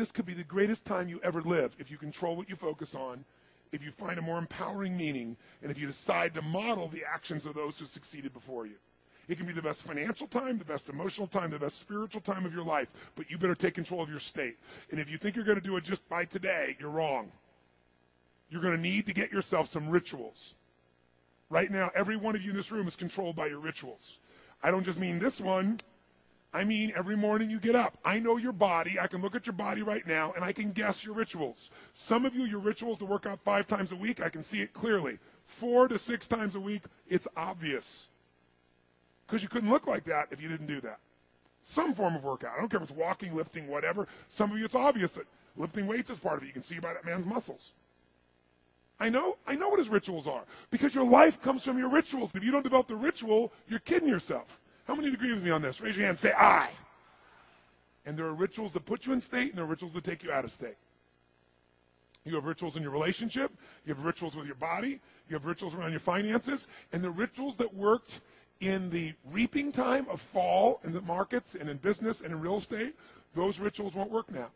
this could be the greatest time you ever live if you control what you focus on, if you find a more empowering meaning, and if you decide to model the actions of those who succeeded before you. It can be the best financial time, the best emotional time, the best spiritual time of your life, but you better take control of your state. And if you think you're going to do it just by today, you're wrong. You're going to need to get yourself some rituals. Right now, every one of you in this room is controlled by your rituals. I don't just mean this one. I mean, every morning you get up. I know your body. I can look at your body right now and I can guess your rituals. Some of you, your rituals to work out five times a week, I can see it clearly. Four to six times a week, it's obvious. Because you couldn't look like that if you didn't do that. Some form of workout. I don't care if it's walking, lifting, whatever. Some of you, it's obvious that lifting weights is part of it. You can see by that man's muscles. I know, I know what his rituals are. Because your life comes from your rituals. If you don't develop the ritual, you're kidding yourself. How many agree with me on this? Raise your hand. Say I. And there are rituals that put you in state, and there are rituals that take you out of state. You have rituals in your relationship. You have rituals with your body. You have rituals around your finances. And the rituals that worked in the reaping time of fall in the markets and in business and in real estate, those rituals won't work now.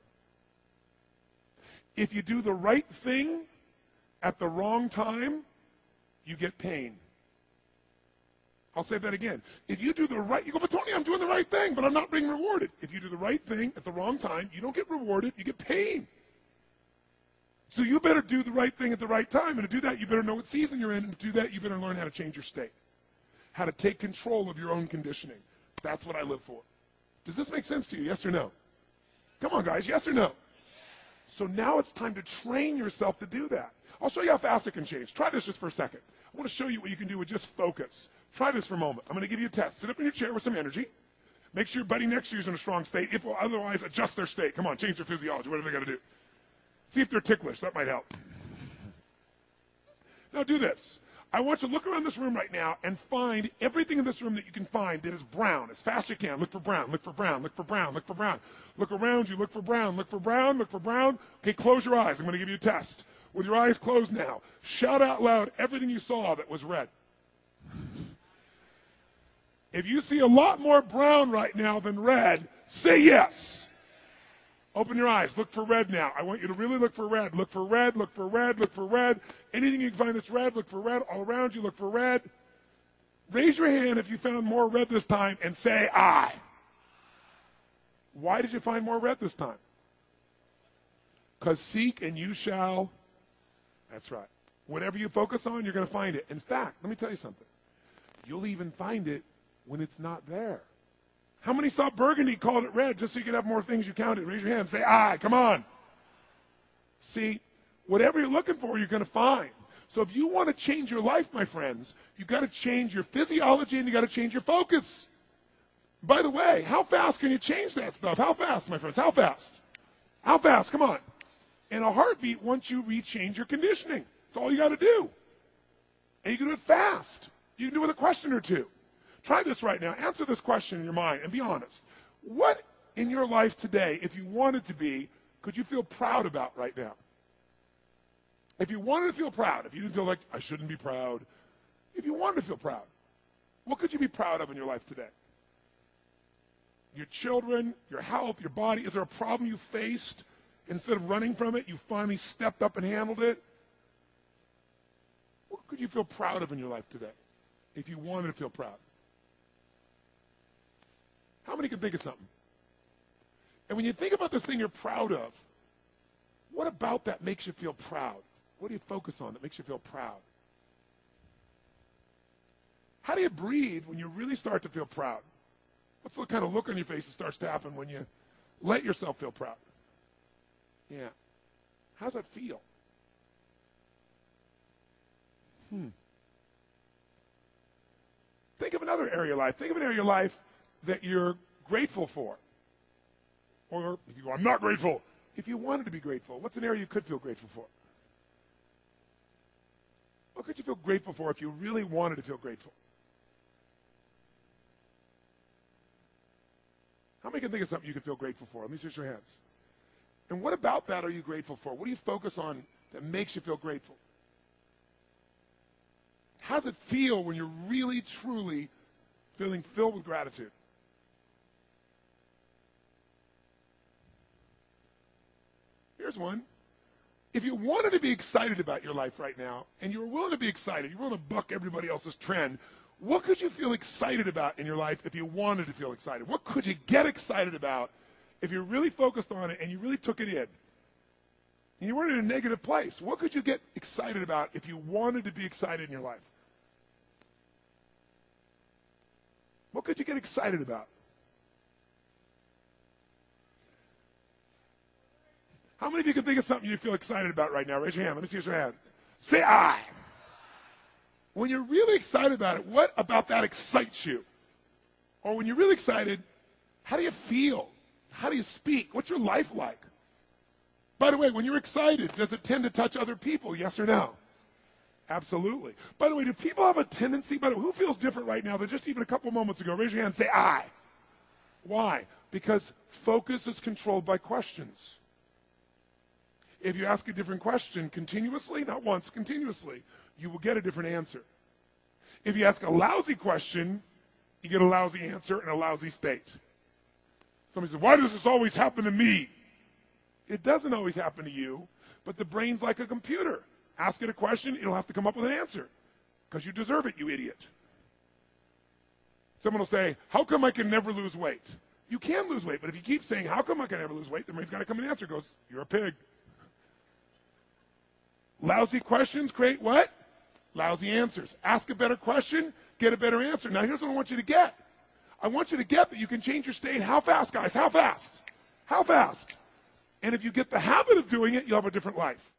If you do the right thing at the wrong time, you get pain. I'll say that again. If you do the right, you go, but Tony, I'm doing the right thing, but I'm not being rewarded. If you do the right thing at the wrong time, you don't get rewarded, you get pain. So you better do the right thing at the right time. And to do that, you better know what season you're in. And to do that, you better learn how to change your state how to take control of your own conditioning. That's what I live for. Does this make sense to you? Yes or no? Come on, guys. Yes or no? So now it's time to train yourself to do that. I'll show you how fast it can change. Try this just for a second. I want to show you what you can do with just focus. Try this for a moment. I'm going to give you a test. Sit up in your chair with some energy. Make sure your buddy next to you is in a strong state. If otherwise, adjust their state. Come on, change their physiology. What do they got to do? See if they're ticklish. That might help. Now do this. I want you to look around this room right now and find everything in this room that you can find that is brown as fast as you can. Look for brown, look for brown, look for brown, look for brown. Look around you, look for brown, look for brown, look for brown. Okay, close your eyes. I'm going to give you a test. With your eyes closed now, shout out loud everything you saw that was red. If you see a lot more brown right now than red, say yes. Open your eyes. Look for red now. I want you to really look for red. Look for red. Look for red. Look for red. Anything you can find that's red, look for red. All around you, look for red. Raise your hand if you found more red this time and say I. Why did you find more red this time? Because seek and you shall. That's right. Whatever you focus on, you're going to find it. In fact, let me tell you something. You'll even find it when it's not there. How many saw burgundy called it red just so you could have more things you counted? Raise your hand. Say, aye. Come on. See, whatever you're looking for, you're going to find. So if you want to change your life, my friends, you've got to change your physiology and you've got to change your focus. By the way, how fast can you change that stuff? How fast, my friends? How fast? How fast? Come on. In a heartbeat, once you rechange your conditioning, that's all you got to do. And you can do it fast. You can do it with a question or two. Try this right now. Answer this question in your mind and be honest. What in your life today, if you wanted to be, could you feel proud about right now? If you wanted to feel proud, if you didn't feel like, I shouldn't be proud, if you wanted to feel proud, what could you be proud of in your life today? Your children, your health, your body. Is there a problem you faced? Instead of running from it, you finally stepped up and handled it? What could you feel proud of in your life today if you wanted to feel proud? How many can think of something? And when you think about this thing you're proud of, what about that makes you feel proud? What do you focus on that makes you feel proud? How do you breathe when you really start to feel proud? What's the kind of look on your face that starts to happen when you let yourself feel proud? Yeah. How's that feel? Hmm. Think of another area of life. Think of an area of your life that you're grateful for. Or if you go, I'm not grateful. If you wanted to be grateful, what's an area you could feel grateful for? What could you feel grateful for if you really wanted to feel grateful? How many can think of something you can feel grateful for? Let me see your hands. And what about that are you grateful for? What do you focus on that makes you feel grateful? How does it feel when you're really, truly feeling filled with gratitude? Here's one. If you wanted to be excited about your life right now, and you were willing to be excited, you were willing to buck everybody else's trend, what could you feel excited about in your life if you wanted to feel excited? What could you get excited about if you really focused on it and you really took it in? And you weren't in a negative place. What could you get excited about if you wanted to be excited in your life? What could you get excited about? How many of you can think of something you feel excited about right now? Raise your hand. Let me see your hand. Say I. When you're really excited about it, what about that excites you? Or when you're really excited, how do you feel? How do you speak? What's your life like? By the way, when you're excited, does it tend to touch other people? Yes or no? Absolutely. By the way, do people have a tendency, by the way, who feels different right now than just even a couple moments ago? Raise your hand and say, I. Why? Because focus is controlled by questions. If you ask a different question continuously, not once, continuously, you will get a different answer. If you ask a lousy question, you get a lousy answer and a lousy state. Somebody says, Why does this always happen to me? It doesn't always happen to you, but the brain's like a computer. Ask it a question, it'll have to come up with an answer because you deserve it, you idiot. Someone will say, How come I can never lose weight? You can lose weight, but if you keep saying, How come I can never lose weight? the brain's got to come with an answer. It goes, You're a pig. Lousy questions create what? Lousy answers. Ask a better question, get a better answer. Now, here's what I want you to get. I want you to get that you can change your state. How fast, guys? How fast? How fast? And if you get the habit of doing it, you'll have a different life.